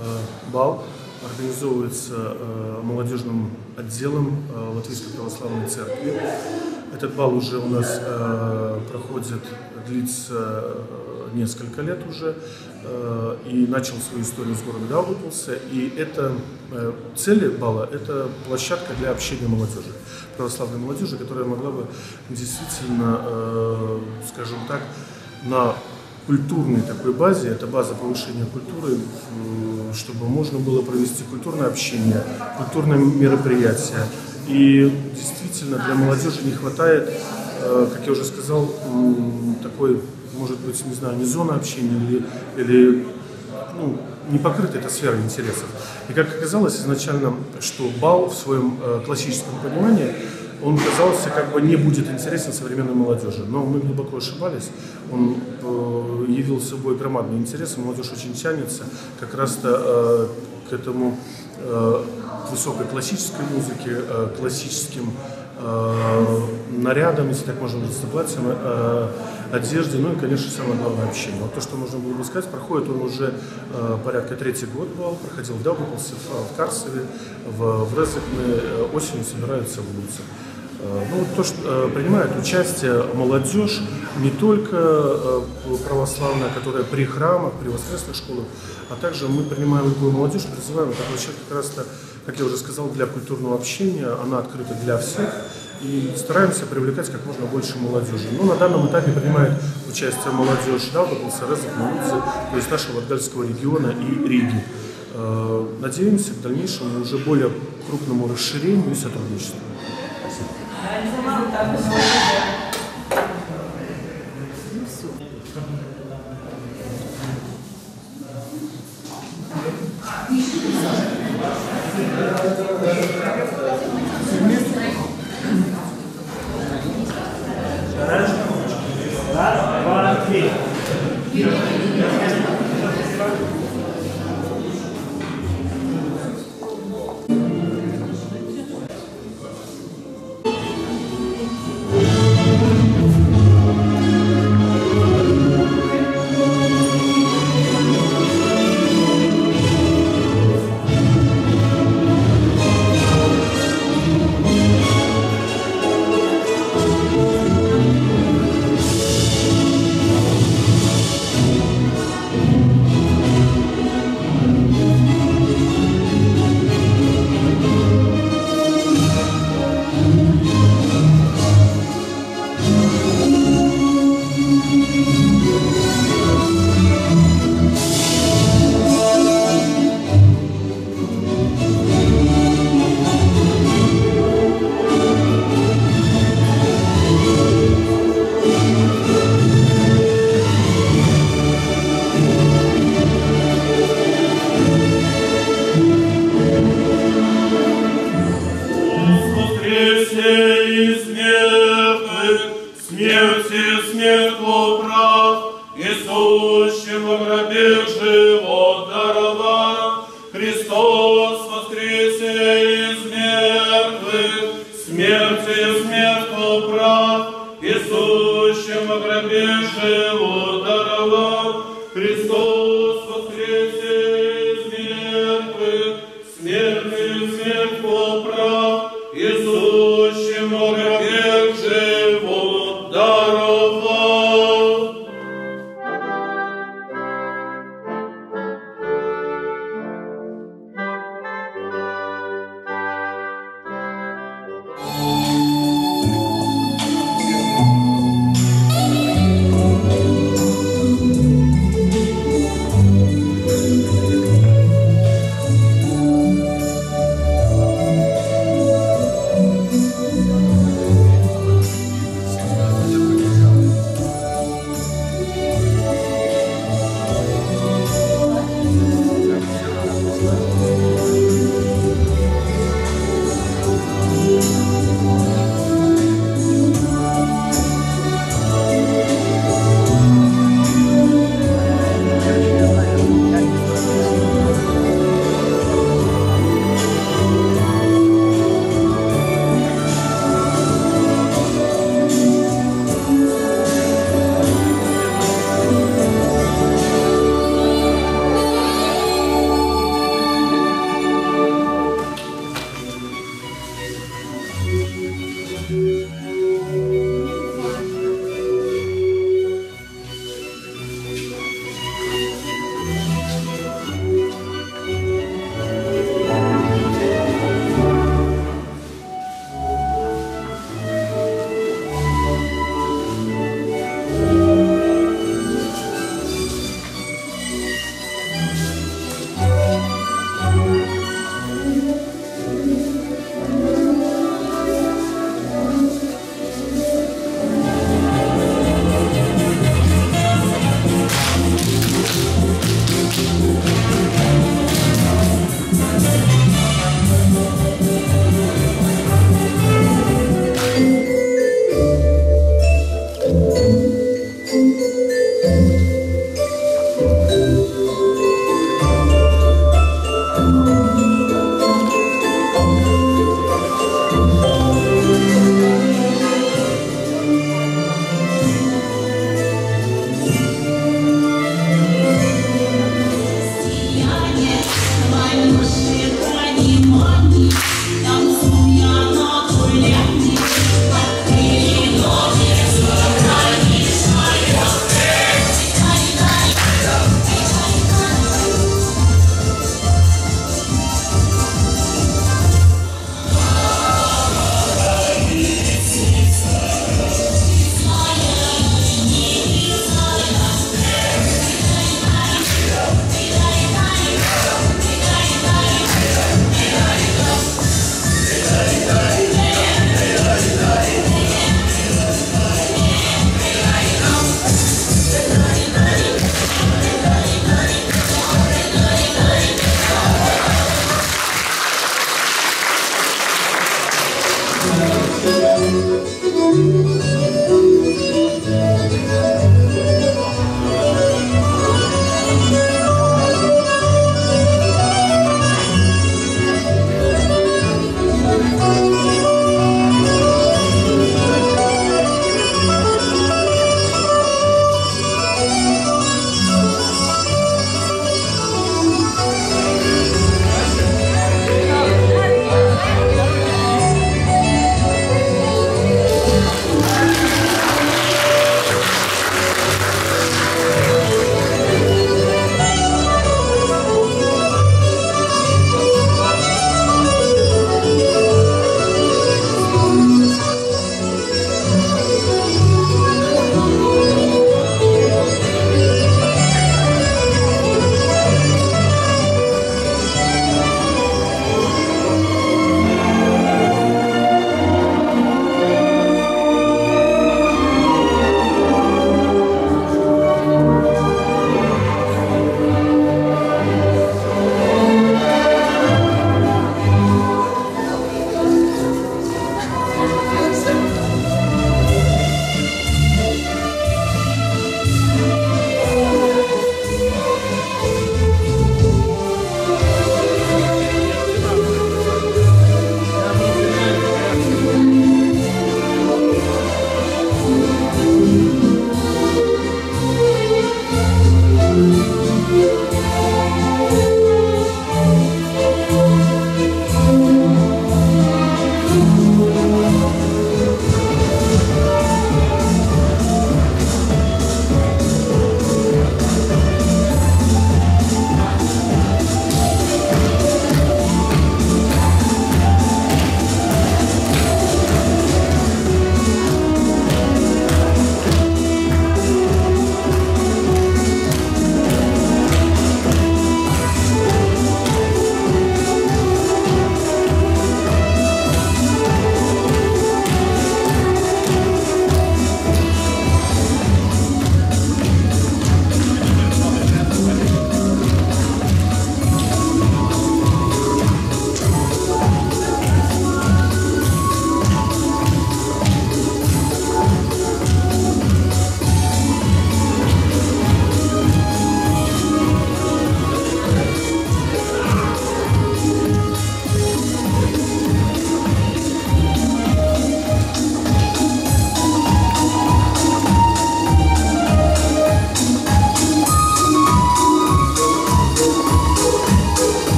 Э, Бал организовывается э, молодежным отделом э, Латвийской православной церкви. Этот бал уже у нас проходит, длится несколько лет уже и начал свою историю с города Даугавпилса. И это цель бала – это площадка для общения молодежи, православной молодежи, которая могла бы действительно, скажем так, на культурной такой базе, это база повышения культуры, чтобы можно было провести культурное общение, культурные мероприятия. И действительно для молодежи не хватает, э, как я уже сказал, такой, может быть, не знаю, не зона общения или, или ну, не покрыта эта сфера интересов. И как оказалось изначально, что бал в своем э, классическом понимании он казался как бы не будет интересен современной молодежи. Но мы глубоко ошибались. Он э, явил собой громадный интерес, молодежь очень тянется как раз-то э, к этому э, высокой классической музыке, э, классическим э, нарядам, если так можно говорить, платьям, э, одежде, ну и, конечно, самое главное общение. Вот то, что можно было бы сказать, проходит он уже э, порядка третий год был, проходил в Даугавпилсе, в, в Карсове, в, в Резекне, э, осенью собираются в Луце. Э, ну, то, что э, принимает участие молодежь, не только э, православная, которая при храмах, при воскресных школах, а также мы принимаем любую молодежь, призываем эту площадку как раз, как я уже сказал, для культурного общения, она открыта для всех, и стараемся привлекать как можно больше молодежи. Но ну, на данном этапе принимает участие молодежь Даугавпилса, Резок, Мулудзе, то есть нашего Латгальского региона и Риги. Надеемся к дальнейшему уже более крупному расширению и сотрудничеству. Antes eu é matava os outros. прав, Иисус, чему гробеж жива.